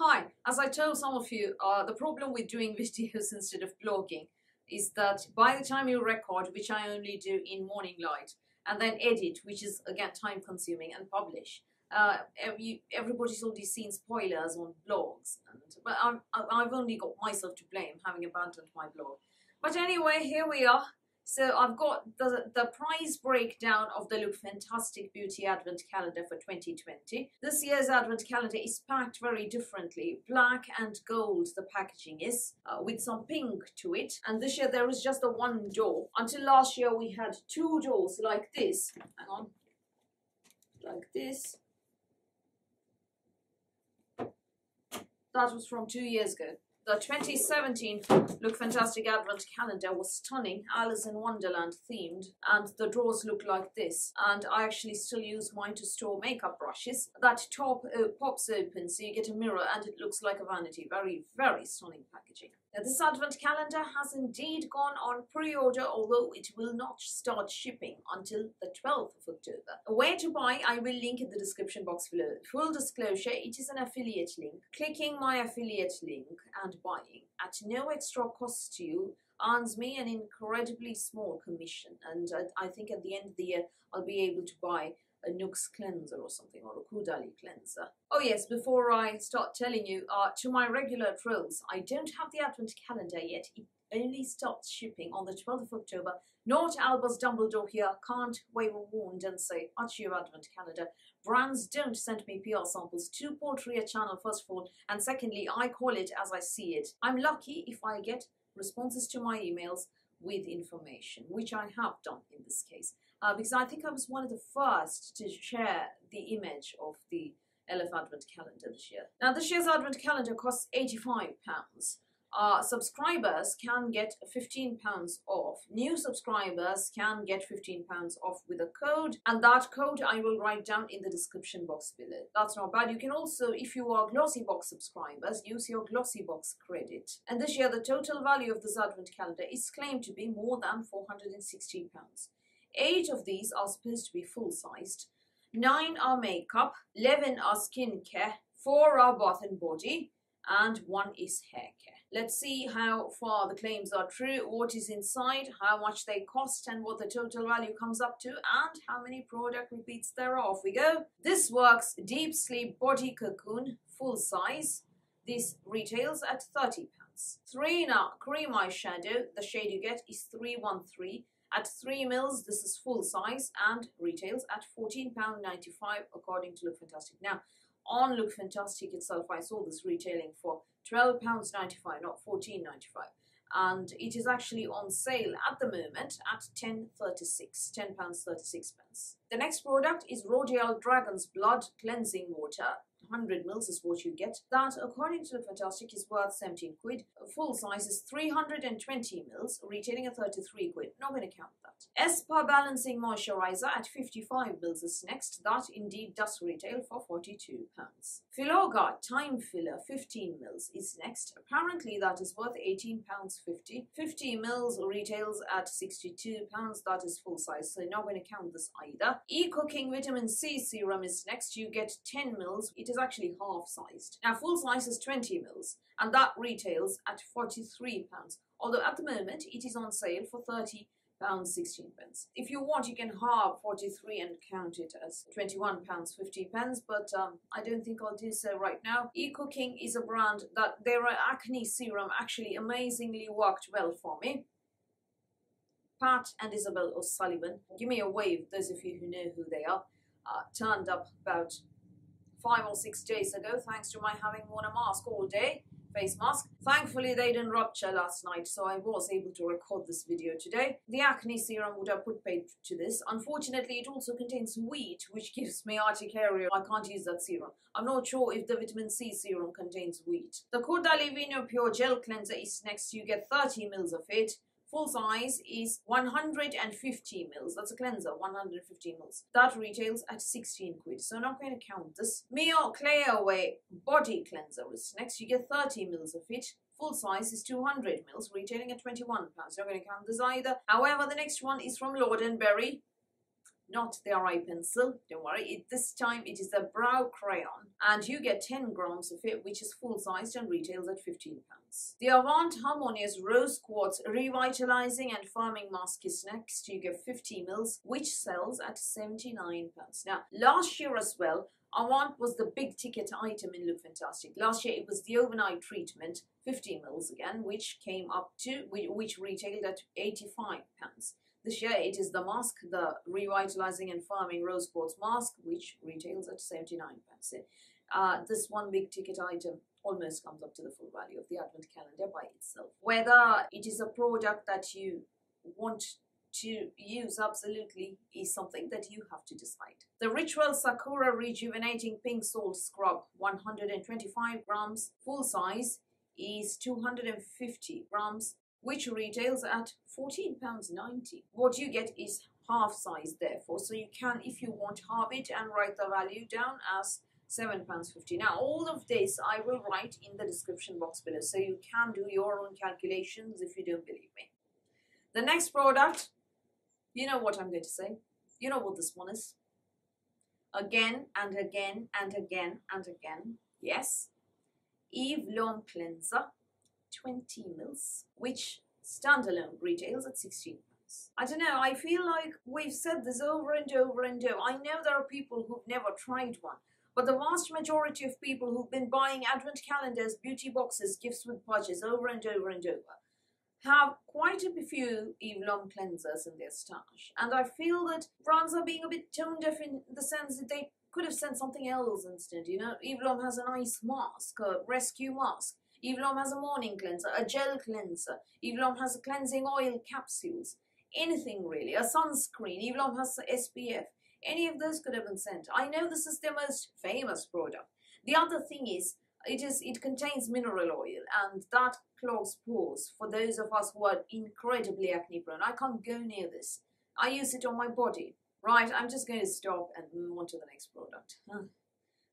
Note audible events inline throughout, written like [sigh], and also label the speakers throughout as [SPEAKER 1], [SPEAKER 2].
[SPEAKER 1] Hi, as I told some of you, uh, the problem with doing [laughs] videos instead of blogging is that by the time you record, which I only do in morning light, and then edit, which is again time consuming, and publish, uh, every, everybody's already seen spoilers on blogs. And, but I'm, I've only got myself to blame having abandoned my blog. But anyway, here we are. So I've got the, the price breakdown of the Look Fantastic Beauty Advent Calendar for 2020. This year's Advent Calendar is packed very differently. Black and gold the packaging is, uh, with some pink to it. And this year there is just the one door. Until last year we had two doors like this. Hang on. Like this. That was from two years ago. The 2017 Look Fantastic Advent calendar was stunning, Alice in Wonderland themed, and the drawers look like this. And I actually still use mine to store makeup brushes. That top uh, pops open so you get a mirror and it looks like a vanity. Very, very stunning packaging. Now, this advent calendar has indeed gone on pre-order, although it will not start shipping until the 12th of October. Where to buy, I will link in the description box below. Full disclosure, it is an affiliate link. Clicking my affiliate link and buying at no extra cost to you earns me an incredibly small commission and I, I think at the end of the year I'll be able to buy a Nuxe cleanser or something, or a Caudalie cleanser. Oh yes, before I start telling you, uh, to my regular trolls, I don't have the Advent calendar yet. It only starts shipping on the 12th of October. Not Albus Dumbledore here, can't wave a wand and say, your Advent calendar. Brands don't send me PR samples to Portrait channel, first of all, and secondly, I call it as I see it. I'm lucky if I get responses to my emails with information, which I have done in this case uh, because I think I was one of the first to share the image of the LF Advent calendar this year. Now, this year's Advent calendar costs £85. Uh, subscribers can get £15 off. New subscribers can get £15 off with a code, and that code I will write down in the description box below. That's not bad. You can also, if you are Glossybox subscribers, use your Glossybox credit. And this year, the total value of this Advent calendar is claimed to be more than £460. Eight of these are supposed to be full-sized. Nine are makeup, 11 are skincare, four are bath and body, and one is hair care. Let's see how far the claims are true, what is inside, how much they cost, and what the total value comes up to, and how many product repeats there are. Off we go. This works Deep Sleep Body Cocoon, full size. This retails at £30. 3INA, cream eyeshadow. The shade you get is 313. At 3 mils, this is full size and retails at £14.95 according to Look Fantastic. Now, on Look Fantastic itself, I saw this retailing for £12.95, not £14.95. And it is actually on sale at the moment at 10.36, £10.36. The next product is Rodial Dragon's Blood Cleansing Water 100 mils is what you get. That, according to the Fantastic, is worth 17 quid. Full size is 320 mils, retailing at 33 quid. Not going to count that. Espa Balancing Moisturizer at 55 mils is next. That indeed does retail for 42 pounds. Filorga Time Filler 15 mils is next. Apparently that is worth 18 pounds 50. 50 mils retails at 62 pounds. That is full size, so not going to count this either. E-Cooking Vitamin C Serum is next. You get 10 mils. It is actually half sized. Now full size is 20 mils and that retails at 43 pounds. Although at the moment it is on sale for 30 pounds 16 pence. If you want, you can halve 43 and count it as 21 pounds 50 pence, but um, I don't think I'll do so right now. E-Cooking is a brand that their acne serum actually amazingly worked well for me. Pat and Isabel O'Sullivan, give me a wave, those of you who know who they are, uh, turned up about five or six days ago thanks to my having worn a mask all day face mask. Thankfully they didn't rupture last night so I was able to record this video today. The acne serum would have put paid to this. Unfortunately it also contains wheat which gives me urticaria. I can't use that serum. I'm not sure if the vitamin C serum contains wheat. The Caudalie Vinopure Gel Cleanser is next. You get 30 mils of it. Full size is 150 mils. That's a cleanser, 150 mils. That retails at 16 quid. So I'm not going to count this. Mio Clay Away Body Cleanser is next. You get 30 mils of it. Full size is 200 mils, retailing at 21 pounds. Not going to count this either. However, the next one is from Lord Berry. not the eye pencil. Don't worry. It, this time it is a brow crayon, and you get 10 grams of it, which is full sized and retails at 15 pounds. The Avant Harmonious Rose Quartz Revitalizing and Firming Mask is next. You get 50 mils, which sells at 79 pounds. Now, last year as well, Avant was the big ticket item in Look Fantastic. Last year it was the overnight treatment, 50 mils again, which came up to, which retailed at 85 pounds. This year it is the mask, the revitalizing and firming rose quartz mask, which retails at 79 pence. Uh, this one big ticket item almost comes up to the full value of the advent calendar by itself. Whether it is a product that you want to use absolutely is something that you have to decide. The Ritual Sakura Rejuvenating Pink Salt Scrub 125 grams full size is 250 grams which retails at £14.90. What you get is half size therefore, so you can, if you want, halve it and write the value down as £7.50. Now, all of this I will write in the description box below, so you can do your own calculations if you don't believe me. The next product, you know what I'm going to say. You know what this one is. Again and again and again and again. Yes. Eve Lom Cleanser 20 mils, which standalone retails at 16 pounds. I don't know, I feel like we've said this over and over and over. I know there are people who've never tried one, but the vast majority of people who've been buying advent calendars, beauty boxes, gifts with budgets over and over and over have quite a few Eve Lom cleansers in their stash. And I feel that brands are being a bit tone deaf in the sense that they could have sent something else instead. You know, Eve Lom has a nice mask, a rescue mask. Eve Lom has a morning cleanser, a gel cleanser. Eve Lom has cleansing oil capsules. Anything really. A sunscreen. Eve Lom has SPF. Any of those could have been sent. I know this is their most famous product. The other thing is, it is it contains mineral oil and that clogs pores for those of us who are incredibly acne prone. I can't go near this. I use it on my body. Right, I'm just going to stop and move on to the next product.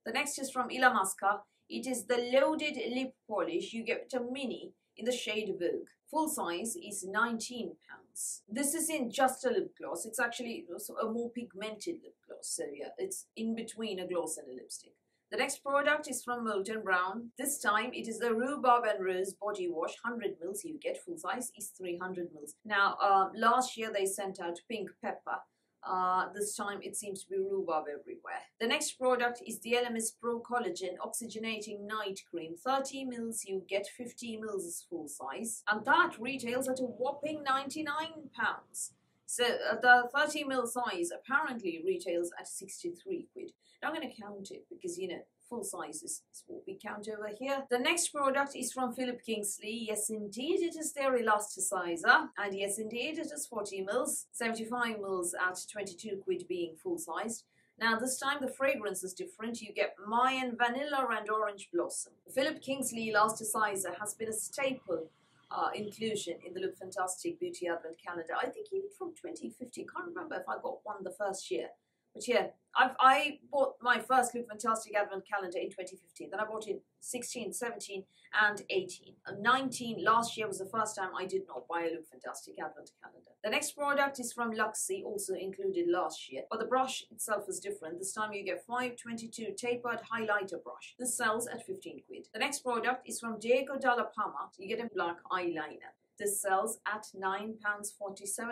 [SPEAKER 1] The next is from Illamasqua it is the loaded lip polish. You get a mini in the shade Vogue. Full size is 19 pounds. This is in just a lip gloss. It's actually a more pigmented lip gloss. So yeah, it's in between a gloss and a lipstick. The next product is from Molton Brown. This time it is the Rhubarb and Rose Body Wash 100 mils. You get full size is 300 mils. Now, uh, last year they sent out Pink Pepper uh, this time it seems to be rhubarb everywhere. The next product is the Elemis Pro Collagen Oxygenating Night Cream. 30 mils, you get 50 mils is full size. And that retails at a whopping 99 pounds. So uh, the 30 mil size apparently retails at 63 quid. Now I'm going to count it because, you know, full sizes is what we count over here. The next product is from Philip Kingsley. Yes, indeed, it is their elasticizer. And yes, indeed, it is 40 mils, 75 mils at 22 quid being full sized. Now, this time the fragrance is different. You get Mayan Vanilla and Orange Blossom. The Philip Kingsley Elasticizer has been a staple uh, inclusion in the Look Fantastic Beauty Advent Calendar. I think even from 2015. Can't remember if I got one the first year. But yeah, I've, I bought my first Look Fantastic Advent Calendar in 2015. Then I bought in 16, 17, and 18. And 19, last year was the first time I did not buy a Look Fantastic Advent Calendar. The next product is from Luxie, also included last year. But the brush itself is different. This time you get 522 tapered highlighter brush. This sells at 15 quid. The next product is from Diego Dalla Palma. You get a black eyeliner. This sells at £9.47.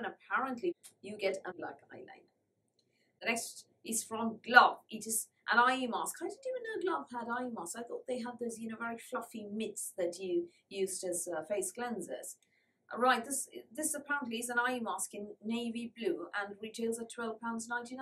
[SPEAKER 1] Apparently, you get a black eyeliner. The next is from Glov. It is an eye mask. I didn't even know Glov had eye masks. I thought they had those, you know, very fluffy mitts that you used as uh, face cleansers. Uh, right, this this apparently is an eye mask in navy blue and retails at £12.99.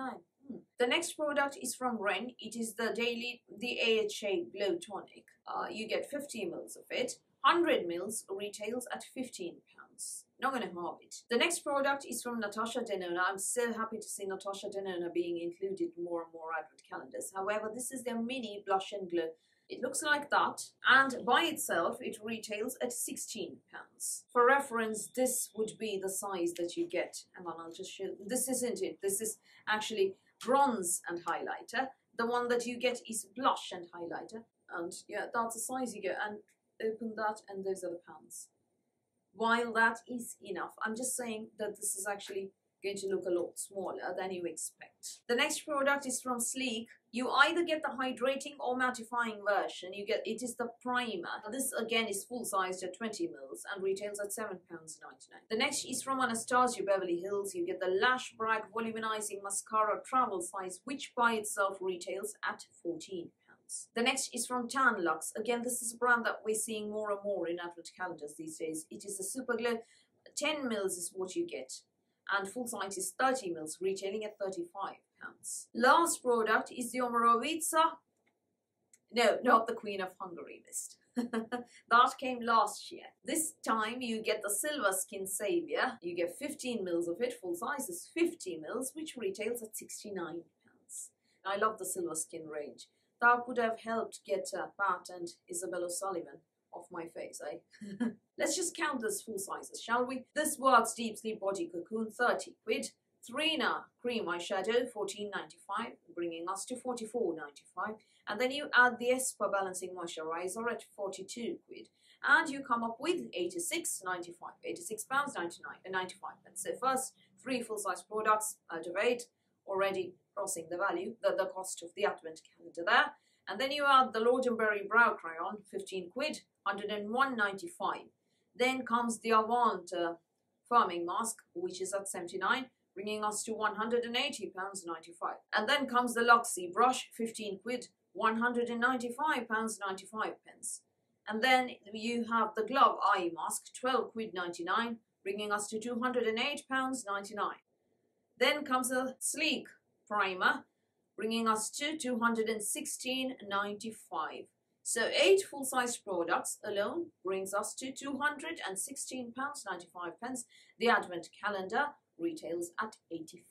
[SPEAKER 1] Hmm. The next product is from Ren. It is the daily, the AHA Glow Tonic. Uh, you get 50 mils of it. 100 mils retails at 15 pounds. Not to have it. The next product is from Natasha Denona. I'm so happy to see Natasha Denona being included more and more advent calendars. However, this is their mini blush and glow. It looks like that, and by itself, it retails at 16 pounds. For reference, this would be the size that you get. And then I'll just show. This isn't it. This is actually bronze and highlighter. The one that you get is blush and highlighter. And yeah, that's the size you get. And open that, and those are the pounds while that is enough, I'm just saying that this is actually going to look a lot smaller than you expect. The next product is from Sleek. You either get the hydrating or mattifying version. You get it is the primer. This again is full sized at 20 mils and retails at £7.99. The next is from Anastasia Beverly Hills. You get the Lash Brag Volumizing Mascara Travel Size, which by itself retails at 14 the next is from Tan-Luxe. Again, this is a brand that we're seeing more and more in advert calendars these days. It is a Super Glow. 10 mils is what you get and full size is 30 mils, retailing at 35 pounds. Last product is the Omorovicza. No, not the Queen of Hungary mist. [laughs] that came last year. This time you get the Silver Skin Savior. You get 15 mils of it. Full size is 50 mils, which retails at 69 pounds. I love the Silver Skin range. That would have helped get uh, Pat and Isabel O'Sullivan off my face, eh? [laughs] Let's just count those full sizes, shall we? This works Deep Sleep Body Cocoon, 30 quid. 3INA Cream Eyeshadow, 14.95, bringing us to 44.95. And then you add the Espa Balancing Moisturizer at 42 quid. And you come up with 86.95, 86 pounds 99 and 95 pence. So first three full-size products out of eight, already crossing the value, the, the cost of the advent calendar there. And then you add the Lord and Berry Brow Crayon, 15 quid, 101.95. Then comes the Avant uh, Firming Mask, which is at 79, bringing us to 180 pounds 95. And then comes the Luxie Brush, 15 quid, 195 pounds 95 pence. And then you have the Glov Eye Mask, 12 quid 99, bringing us to 208 pounds 99. Then comes a Sleek Primer, bringing us to 216.95. So eight full-size products alone brings us to 216 pounds 95 pence. The advent calendar retails at 85.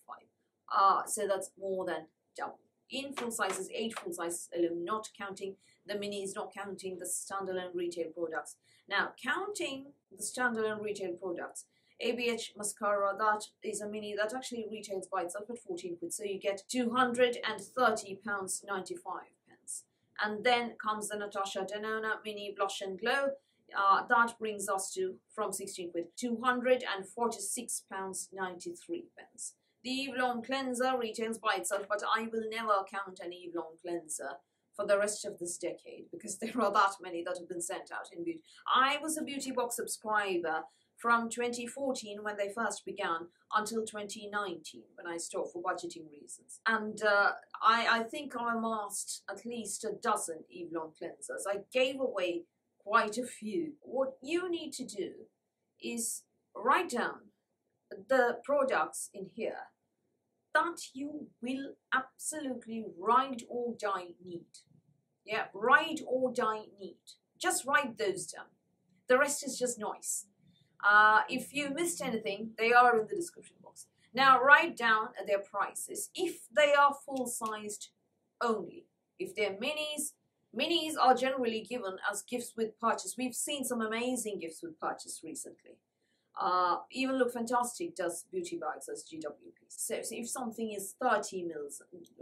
[SPEAKER 1] Uh, so that's more than double. In full sizes, eight full sizes alone, not counting the minis, not counting the standalone retail products. Now, counting the standalone retail products, ABH mascara, that is a mini that actually retails by itself at 14 quid. So you get 230 pounds 95 pence. And then comes the Natasha Denona mini blush and glow. Uh, that brings us to, from 16 quid, 246 pounds 93 pence. The Eve cleanser retails by itself, but I will never count an Eve cleanser for the rest of this decade because [laughs] there are that many that have been sent out in beauty. I was a Beauty Box subscriber from 2014 when they first began until 2019 when I stopped for budgeting reasons. And uh, I, I think I amassed at least a dozen Eve Lom cleansers. I gave away quite a few. What you need to do is write down the products in here that you will absolutely ride or die need. Yeah, ride or die need. Just write those down. The rest is just noise. Uh, if you missed anything, they are in the description box. Now write down their prices if they are full-sized only. If they're minis, minis are generally given as gifts with purchase. We've seen some amazing gifts with purchase recently. Uh, even Look Fantastic does beauty bags as GWP. So, so if something is 30 mils,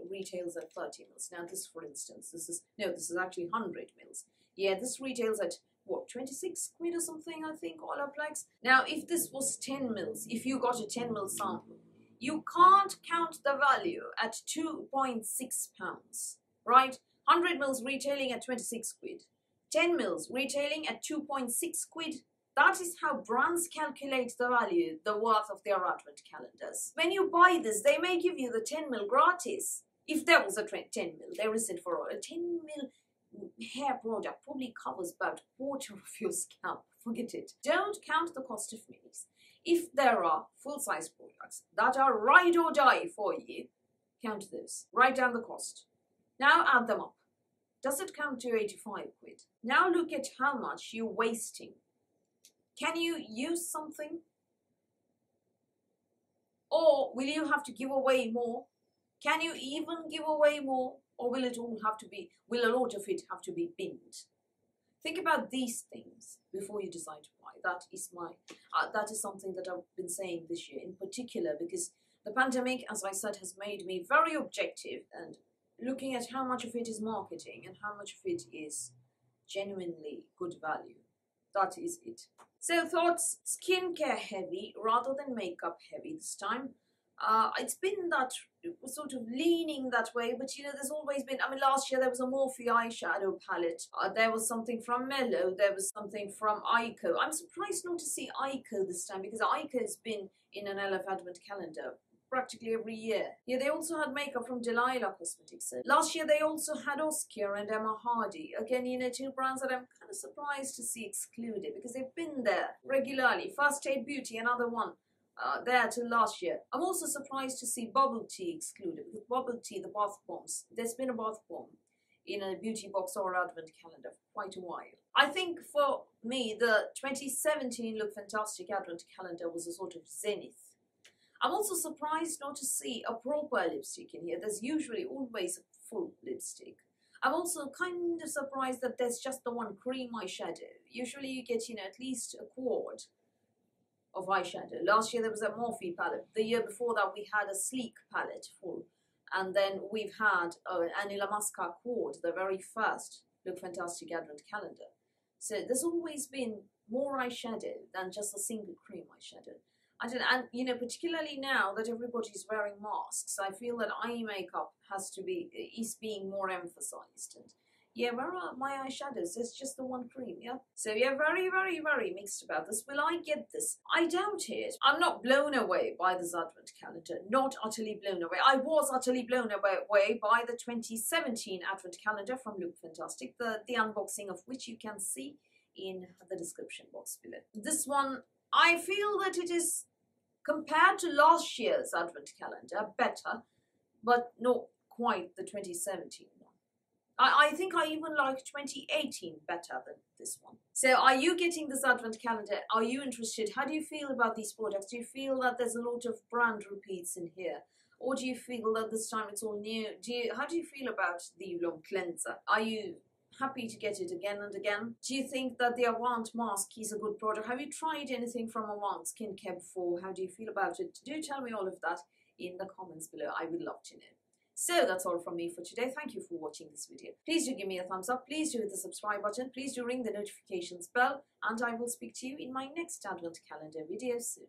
[SPEAKER 1] retails at 30 mils. Now this, for instance, this is, no, this is actually 100 mils. Yeah, this retails at what 26 quid or something I think all our Olaplex. Now if this was 10 mils, if you got a 10 mil sample, you can't count the value at 2.6 pounds, right? 100 mils retailing at 26 quid, 10 mils retailing at 2.6 quid. That is how brands calculate the value, the worth of their advent calendars. When you buy this, they may give you the 10 mil gratis. If there was a 10 mil, there isn't for all. A 10 mil hair product probably covers about a quarter of your scalp. Forget it. Don't count the cost of minis. If there are full-size products that are ride or die for you, count those. Write down the cost. Now add them up. Does it come to 85 quid? Now look at how much you're wasting. Can you use something? Or will you have to give away more? Can you even give away more? Or will it all have to be, will a lot of it have to be binned? Think about these things before you decide to buy. That is my, uh, that is something that I've been saying this year in particular because the pandemic, as I said, has made me very objective and looking at how much of it is marketing and how much of it is genuinely good value. That is it. So thoughts skincare heavy rather than makeup heavy this time. Uh, it's been that sort of leaning that way, but you know, there's always been. I mean, last year there was a Morphe eyeshadow palette. Uh, there was something from Mellow. There was something from Eyeko. I'm surprised not to see Eyeko this time because has been in an LF Advent calendar practically every year. Yeah, they also had makeup from Delilah Cosmetics. Last year they also had Oskia and Emma Hardie. Again, you know, two brands that I'm kind of surprised to see excluded because they've been there regularly. First Aid Beauty, another one. Uh, there till last year. I'm also surprised to see Bubble T excluded because Bubble T, the bath bombs, there's been a bath bomb in a beauty box or advent calendar for quite a while. I think for me, the 2017 Look Fantastic Advent calendar was a sort of zenith I'm also surprised not to see a proper lipstick in here. There's usually always a full lipstick. I'm also kind of surprised that there's just the one cream eyeshadow. Usually you get, you know, at least a quart of eyeshadow. Last year there was a Morphe palette. The year before that we had a sleek palette full. And then we've had uh, an Illamasqua quart, the very first Look Fantastic Advent calendar. So there's always been more eyeshadow than just a single cream eyeshadow. I don't, and you know, particularly now that everybody's wearing masks, I feel that eye makeup has to be is being more emphasized. And yeah, where are my eyeshadows? There's just the one cream, yeah. So yeah, very, very, very mixed about this. Will I get this? I doubt it. I'm not blown away by this advent calendar. Not utterly blown away. I was utterly blown away by the 2017 advent calendar from Look Fantastic. The the unboxing of which you can see in the description box below. This one I feel that it is, compared to last year's Advent calendar, better, but not quite the 2017 one. I, I think I even like 2018 better than this one. So are you getting this Advent calendar? Are you interested? How do you feel about these products? Do you feel that there's a lot of brand repeats in here? Or do you feel that this time it's all new? Do you, how do you feel about the long cleanser? Are you happy to get it again and again. Do you think that the Avant mask is a good product? Have you tried anything from Avant skincare before? How do you feel about it? Do tell me all of that in the comments below. I would love to know. So that's all from me for today. Thank you for watching this video. Please do give me a thumbs up. Please do hit the subscribe button. Please do ring the notifications bell. And I will speak to you in my next Advent Calendar video soon.